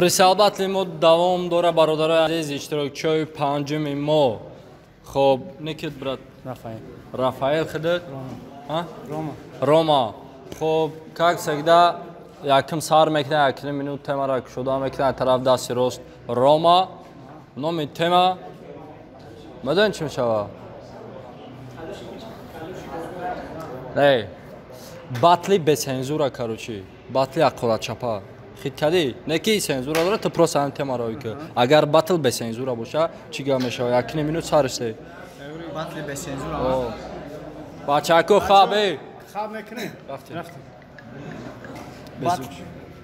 фристайлбатли мо давом дора бародарои азиз иштирокчиҳои панҷуми мо. Хоб некид брат. Рафаэл хидат рома. Хоб как всегда якм сар мекунад якни минут темара кушода мекунад тараф дасти рост. Рома номи тема. Мадон чӣ мешава батли бесензура короче. Батли аққулатчапа хит кади неки сензура дора то просто ан темаро ки. Агар батл бесензура боша чӣ гап мешава якни минут сарсе батли бесензура бачако хабе хаб мекунем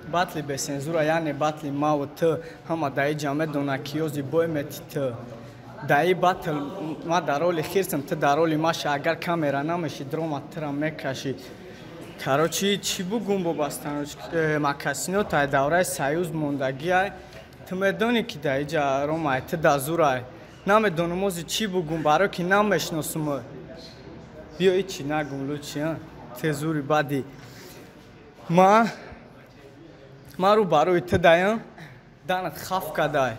батли бесензура яъне батли маву т ҳама даи ҷамъе дона киёзи боймети т. Даи батл ма дар роли хирсам т дар роли маша агар камера намеши дрома тра мекаши корочи чӣ бугум бобастан э, макасино тай давраи саюз мондагиай ту медонӣ ки даи ҷа ромай т дазурай намедонам ози чӣ бугум барои ки намешносума биё ичи нагум лучи тезури баъди ма мару барои т даям данат хаф кадай.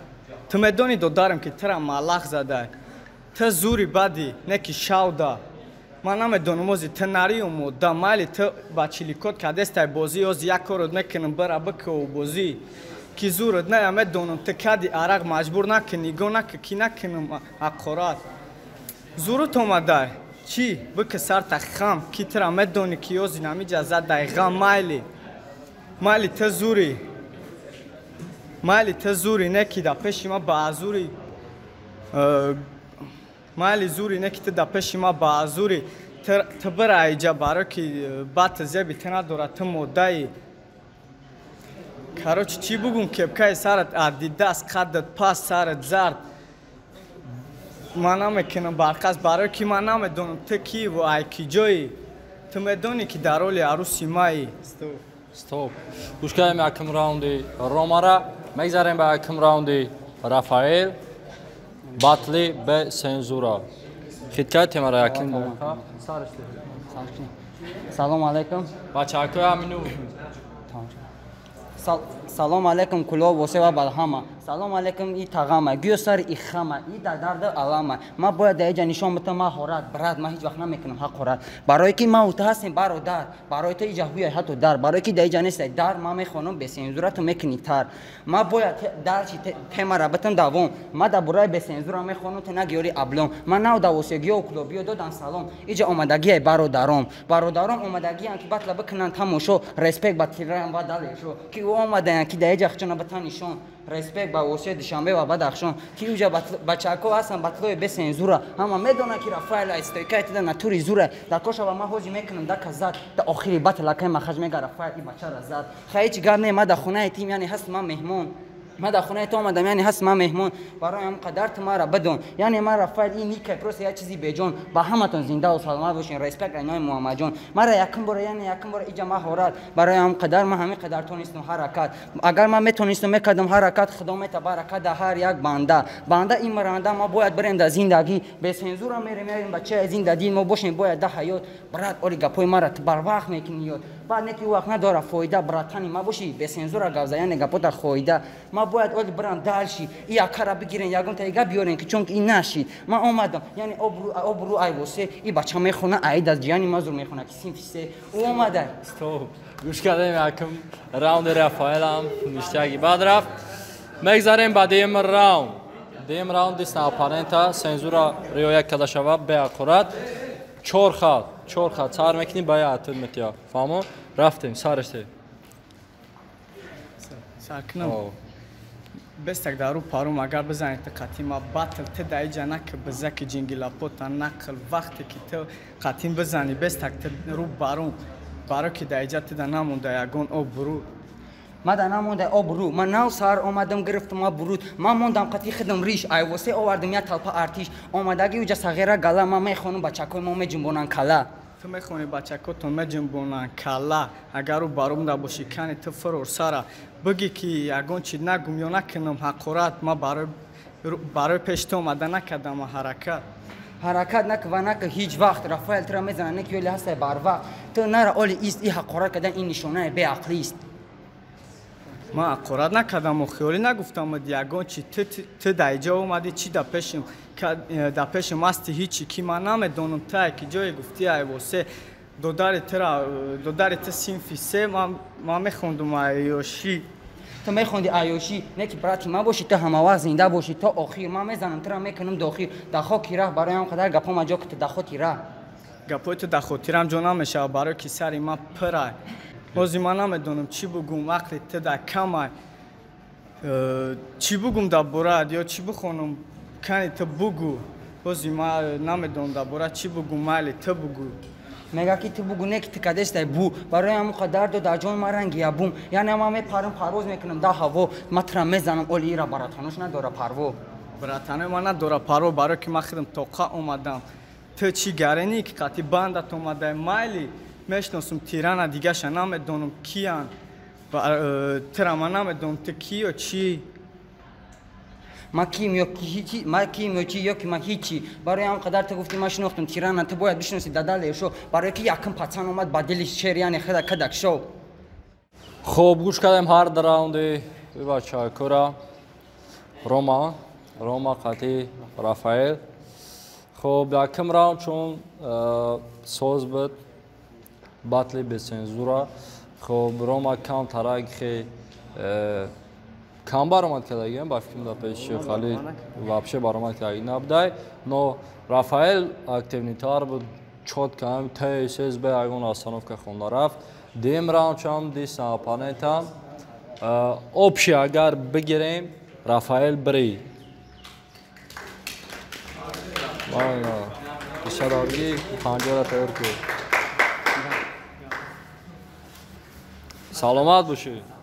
Ту медонӣ додарам ки тра малах задай. Т зури баъди не ки шавда ман намедонам ози т нариюмо да майли т ба чиликот кадестай бозӣ ози як корот мекунам бара бикаву бозӣ. Ки зурат ная медонам т кади арақ маҷбур накӣ нигоҳ накӣ ки накунам ақорат зурут омадай. Чӣ бика сарта хам. Ки тра медонӣ ки ози намиҷа задай ғам майли. Майли та зури. Майли та зури не ки да пеши ма ба азури э, майли зури не ки та да пеши ма ба азури та бира иҷа баро ки э, бата зеби та надора та моддаи. Короче чӣ бугум кепкаи сарат адидас қаддат пас сарат зард. Ман намекунам барқас барое ки ман намедонам та киву ай ки ҷои ту медонӣ ки дар роли арӯси маи стоп гӯш кардем якм раунди ромара мегзарем ба якм раунди рафаэл батли бе сензура. Хиткай темара якин салом алейкум. Бачакои амину. Салом алейкум куло восева барҳама салом алейкум и тағама. Гӯё сари и хама и дар дарда алама. Ма бояд дар иҷа нишон битам ма ҳорат брат ма ҳеҷ вақт намекунам ҳақорат барое ки ма ута ҳастем бародар барои то иҷа ҳуяй ҳатто дар. Барое ки дар иҷа нестай дар ма мехонам бесензура ту мекунӣ тар. Ма бояд дарчи темара битам давом. Ма дар бораи бесензура мехонам ту нагиёри аблом ма нав давосегиё куло биё додам салом. Иҷа омадагияй бародаром. Бародаром омадагиян ки батла бикунанд тамошо респект ба тирам ва далешо ки омадаян ки дар иҷа хчона битан нишон. Респект ба восия душанбе ва бадахшон ки уҷа бачаҳако ҳастанд батлои бесензура ҳама медонанд ки рафаэл стойкаитида натури зура дар кошава ма ҳози мекунам дака зад да охири батлакай махаж мега рафаэл и бачара зад. Хаичи гап не ма дар хонаи тим яъне ҳаст ма меҳмон ман дар хонаи то омадам яъне ҳаст ман меҳмон бароям қадар ту маро бидон яъне ман рафаил и никай просто як чизи беҷон ба ҳаматон зиндаву саломат бошен респект айнои муҳаммадҷон мара якум бора яъне якум бора иҷа ма ҳорат бароям қадар ман ҳамин қадар тонистам ҳаракат агар ман метонистам мекардам ҳаракат худо мета баракат дар ҳар як банда банда ин маранда ма бояд бирем дар зиндагӣ бесензура мерем ярем ба чая зиндагӣ мо бошем бояд да ҳаёт брат оли гапои мара барвақт мекунӣ ёд баъд не ки вақт надора фоида братани ма боши бесензура гавза яъне гапота фоида ма бояд оли биран далши и якара бигирен ягонта ига биёрен ки чунки ин нашид ман омадам яъне обру айвосе и бача мехона аид аз ҷияни мазур мехона ки синфисе ӯ омада стоп гӯш кардем якм раунди рафаэлам ништияги бад рафт мегзарем ба дем раунд дем раунди снапарента сензура риоя карда шава беақурат чор хат чор хат сар мекунӣ ба ятд метия фаҳмо рафтем сараште саркунам бестак дару парум агар бизанед ти қатима батл ти да иҷа наки бизаки ҷингилапота нақл вақте ки ти қатим бизанӣ бестак ти ру барум баро ки да иҷа тида намонда ягон обру ма да намонда обру ман нав сар омадам гирифтам ма буруд ман мондам қатӣ хидам риш айвосе овардам як талпа артиш омадаги уҷа сағира гала ман мехонам бачакои мо меҷунбонанд кала ту мехоҳӣ бачакотон меҷунбонанд кала агару баромда бошӣ кани ту фурор сара бигӣ ки ягон чи нагум ё накунам ҳақорат ма барои пешти омада накардам ҳаракат ҳаракат наква нака ҳеҷ вақт рафаэл тра мезана неки ёли ҳастай барвақт ту нара оли ист и ҳақорат кардан ин нишонаи беақлист ман ақорат накардам хиёлӣ нагуфтам ягон чи ту дар иҷо омадӣ чи дар пешим э, дар пешим ҳасти ҳичи ки ман намедонам тае ки ҷое гуфти айвосе додари тра э, додари ту синфи се ман мехондум айёшӣ. Ту мехонди айёшӣ не ки брати ман бошӣ ту ҳамавақт зинда бошӣ то охир ман мезанам тура мекунам дохир дар хоки раҳ бароям қадар гапома ҷо ки ту дар хоки раҳ. Гапои ту дар хотирам ҷо намешавад барое ки сари ман пырай ҳозир ман намедонам чӣ бугум ақли ту дар камай э, чӣ бугум дар бораат ё чӣ бихонам кани ту бугу. Ҳозир ман намедонам дар бораат чӣ бугум майли ту бугу. Мега ки ту бугу не ки ту кадестай бу. Барои ҳамн қадар до дар ҷои ман ранги ябум. Яъне ман мепарам парвоз мекунам. Дар ҳаво ман тура мезанам. Оли ира братанош надора парво. Братанои ман надора парво барое ки ман худам тоқа омадам. Ту чӣ гаренӣ ки қати бандат омадай майли мешиносум тирана дигаша намедонам киян э, тура ман намедонам ту ки ё чӣ ман ким ё ки ман ким ё чӣ ё ки ман ҳичӣ барои ҳам қадар ту гуфтӣ ман шинохтам тирана ту бояд бишноси дадалешо барое ки якм пацан омад ба дили шер яъне хада кадакшо хуб гӯш кардем ҳар раунди бачаҳои кура. Рома рома қатъи рафаэл. Хуб якм раунд чун э, соз буд батли бецензура хуб рома кам тарагхи э, кам баромад кардагиам ба фикрм да пеши хали вообще баромад кардаги набудай но рафаэл активнитар буд чот кам те сез бе ягон остановка хонда рафт. Дем раунд чам дис на опонента общи агар бигирем рафаэл бри. Пешаровӣ панҷора тайёр куд Salamat bo'ling.